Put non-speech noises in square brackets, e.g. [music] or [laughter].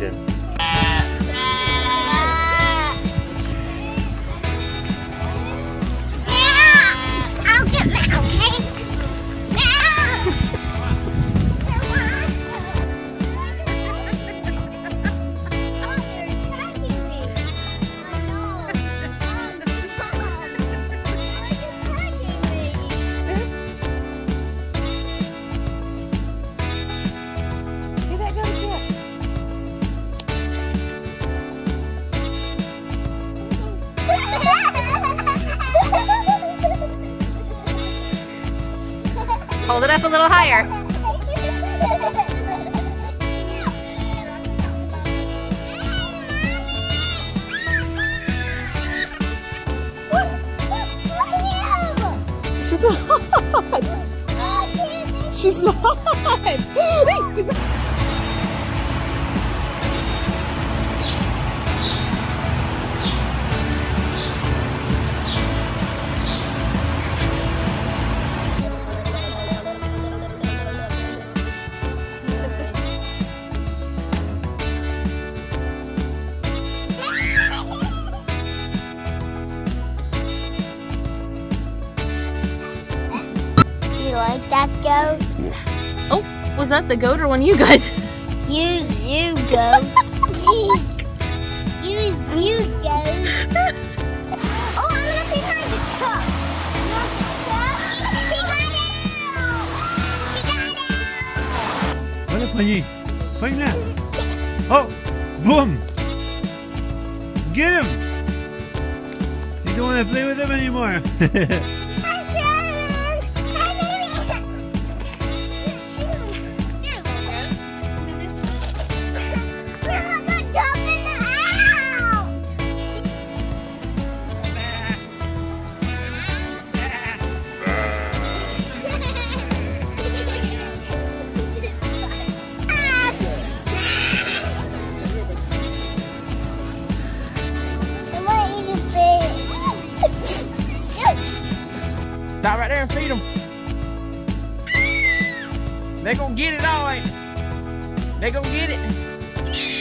Sweden. It up a little higher. She's [laughs] not. She's [laughs] not. [laughs] that goat? Oh, was that the goat or one of you guys? Excuse you, goat. [laughs] Excuse you, goat. oh, I'm looking behind the truck. Look, He got out! He got out! Olha, Pani. Põe lá. Oh, boom. Get him. You don't want to play with him anymore. [laughs] Stop right there and feed them. They gonna get it all right. They gonna get it.